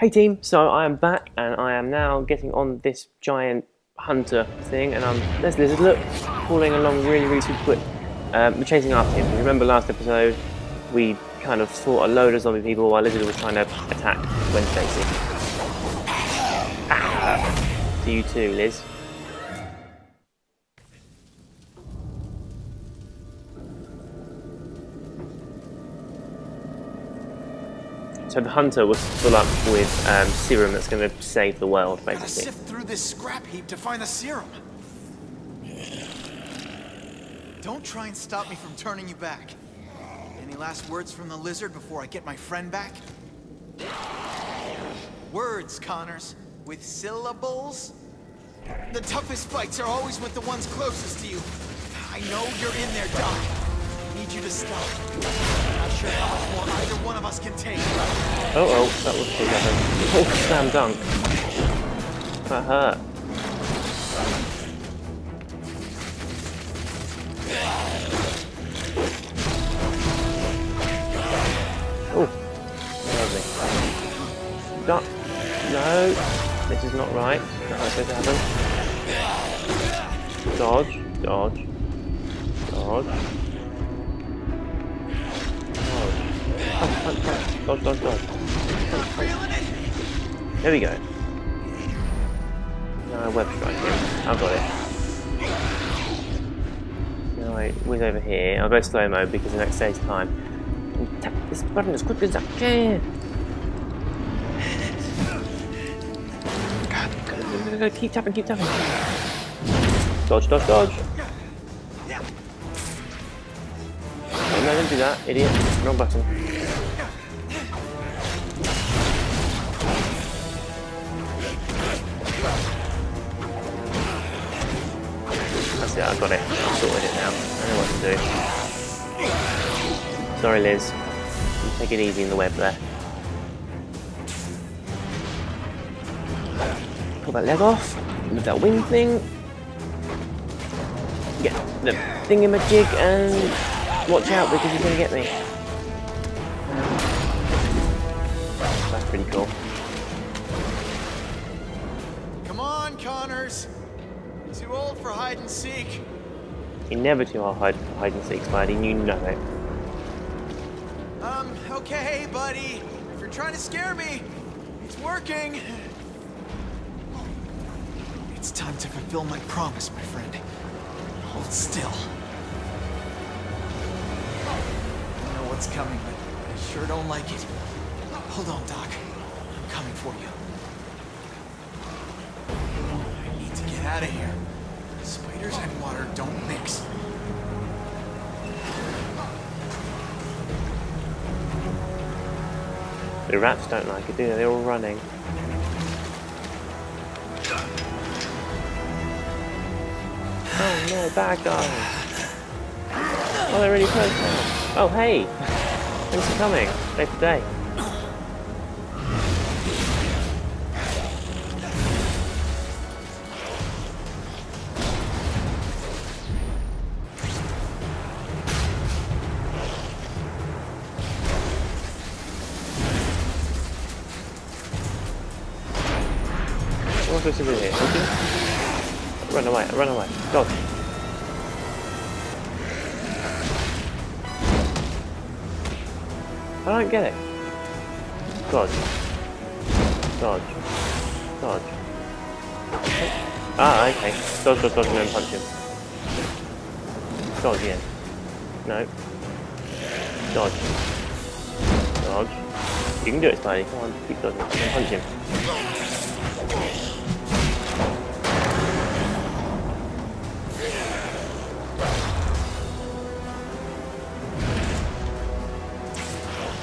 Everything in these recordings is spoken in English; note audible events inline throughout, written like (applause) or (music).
Hey team, so I am back and I am now getting on this giant hunter thing and I'm, there's Lizard, look, crawling along really, really super quick. Um, we're chasing after him. Remember last episode, we kind of fought a load of zombie people while Lizard was trying to attack Gwen Stacy. Ah, to you too, Liz. So the hunter was full up with um, serum that's going to save the world, Gotta basically. sift through this scrap heap to find the serum. Don't try and stop me from turning you back. Any last words from the lizard before I get my friend back? Words, Connors, with syllables? The toughest fights are always with the ones closest to you. I know you're in there, Doc. I need you to stop. I'm not sure how much more either one Oh, oh, that was pretty clever. Oh, slam dunk. That hurt. Oh, lovely. Duck. No, this is not right. Not supposed to happen. Dodge, dodge, dodge. Dodge, dodge, dodge. There we go. No, web strike him. I've got it. Now I whiz over here. I'll go slow mo because the next saves time. And tap this button as quick as I can. Keep tapping, keep tapping. Dodge, dodge, dodge. No, don't do that, idiot. Wrong button. It, I've got it. Sorted it now. I know what to do. Sorry, Liz. You take it easy in the web there. Pull that leg off. Move that wing thing. Get the thingamajig and watch out because he's going to get me. That's pretty cool. Come on, Connors. Too old for hide and seek. You're never too old hide, hide and seek, and you know it. Um, okay, buddy. If you're trying to scare me, it's working. It's time to fulfill my promise, my friend. Hold still. I know what's coming, but I sure don't like it. Hold on, Doc. I'm coming for you. Out of here. Spiders and water don't mix. The rats don't like it, do they? They're all running. Oh no, bad guys! Oh, they're really close now. Oh, hey! Thanks for coming. Day for day. Supposed to here? Okay. Run away, run away. Dodge. I don't get it. Dodge. Dodge. Dodge. Ah, okay. Dodge, dodge, dodge, and then punch him. Dodge again. No. Dodge. Dodge. You can do it, Spidey. Come on, keep dodging. And punch him.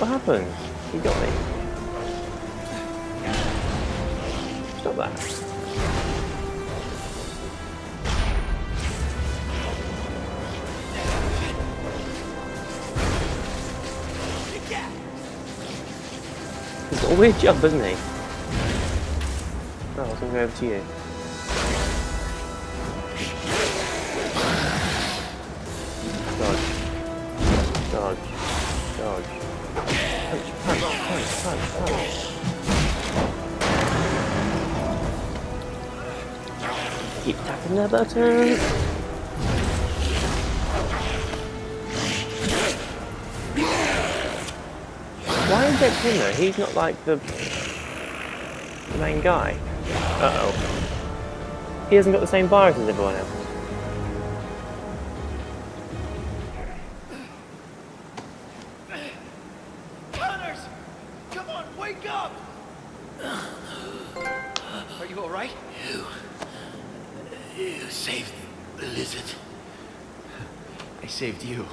What happened? He got me. Stop that. He's got a weird jump, hasn't he? Oh, I was gonna go over to you. Dodge. Dodge. Dodge. Keep tapping that button. Why is that him though? He's not like the main guy. Uh oh. He hasn't got the same virus as everyone else. Wake up! Are you alright? You You saved the lizard. I saved you.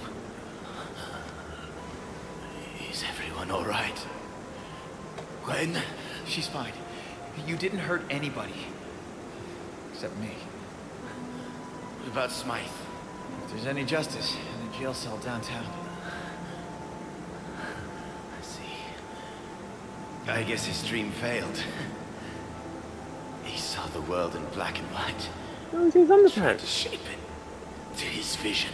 Is everyone all right? Gwen? She's fine. You didn't hurt anybody. Except me. What about Smythe? If there's any justice in the jail cell downtown. I see. I guess his dream failed. He saw the world in black and white. Oh, he's in his Tried to underpants. shape it to his vision.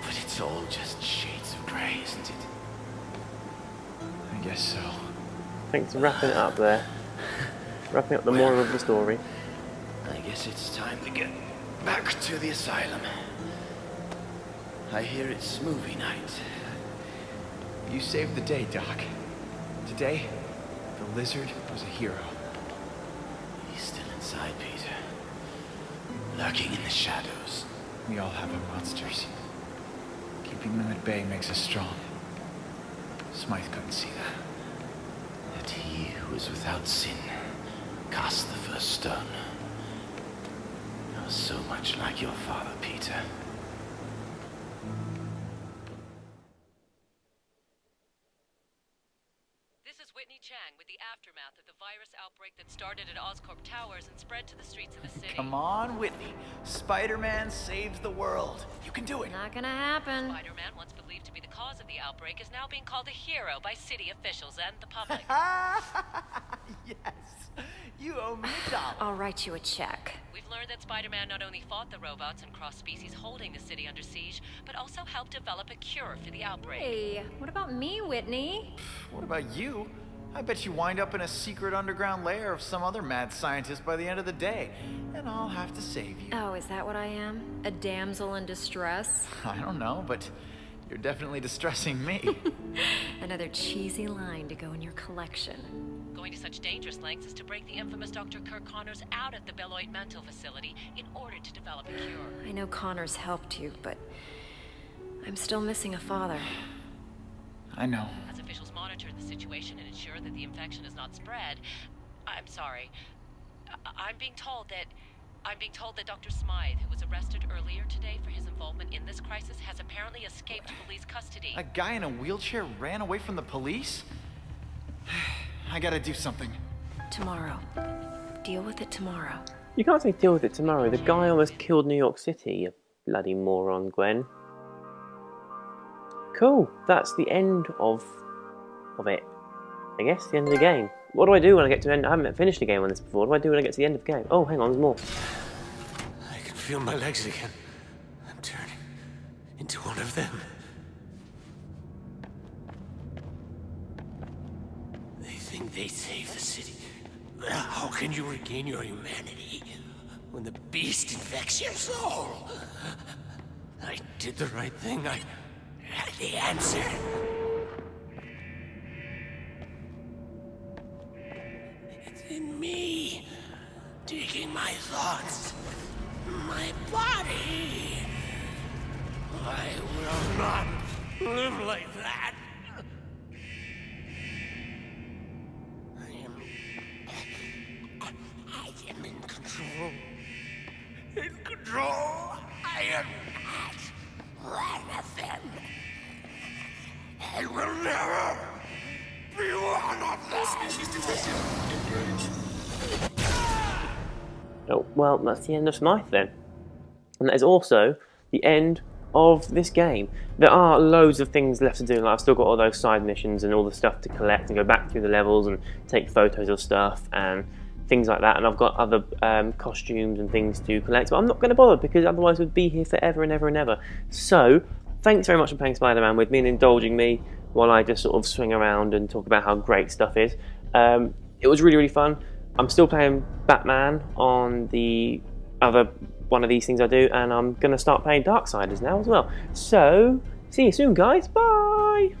But it's all just shades of grey, isn't it? I guess so. Thanks for wrapping it up there. (laughs) Wrapping up the moral of the story. I guess it's time to get back to the asylum. I hear it's movie night. You saved the day, Doc. Today, the lizard was a hero. He's still inside, Peter. Lurking in the shadows. We all have our monsters. Keeping them at bay makes us strong. Smythe couldn't see that. That he who is without sin cast the first stone. You're so much like your father, Peter. Virus outbreak that started at Oscorp Towers and spread to the streets of the (laughs) city. Come on, Whitney. Spider-Man saves the world. You can do it. Not gonna happen. Spider-Man, once believed to be the cause of the outbreak, is now being called a hero by city officials and the public. (laughs) yes. You owe me a dollar. (sighs) I'll write you a check. We've learned that Spider-Man not only fought the robots and cross-species holding the city under siege, but also helped develop a cure for the outbreak. Hey, what about me, Whitney? What about you? I bet you wind up in a secret underground lair of some other mad scientist by the end of the day, and I'll have to save you. Oh, is that what I am? A damsel in distress? (laughs) I don't know, but you're definitely distressing me. (laughs) Another cheesy line to go in your collection. Going to such dangerous lengths as to break the infamous Dr. Curt Connors out of the Beloit Mental Facility in order to develop a cure. I know Connors helped you, but I'm still missing a father. I know. As officials monitor the situation and ensure that the infection is not spread, I'm sorry. I- I'm being told that I'm being told that Dr. Smythe, who was arrested earlier today for his involvement in this crisis, has apparently escaped police custody. A guy in a wheelchair ran away from the police? (sighs) I gotta do something. Tomorrow. Deal with it tomorrow. You can't say deal with it tomorrow. The guy almost killed New York City, you bloody moron, Gwen. Cool. That's the end of of it. I guess the end of the game. What do I do when I get to the end? I haven't finished a game on this before. What do I do when I get to the end of the game? Oh, hang on, there's more. I can feel my legs again. I'm turning into one of them. They think they saved the city. How can you regain your humanity when the beast infects your soul? I did the right thing. I had the answer. My thoughts, my body. I will not live like that. I am. I am in control. In control. I am not one of them. I will never be one of them. Oh, well, that's the end of Smythe then. And that is also the end of this game. There are loads of things left to do. Like I've still got all those side missions and all the stuff to collect and go back through the levels and take photos of stuff and things like that. And I've got other um, costumes and things to collect, but I'm not going to bother because otherwise we'd be here forever and ever and ever. So, thanks very much for playing Spider-Man with me and indulging me while I just sort of swing around and talk about how great stuff is. Um, it was really, really fun. I'm still playing Batman on the other one of these things I do, and I'm going to start playing Darksiders now as well. So, see you soon, guys. Bye!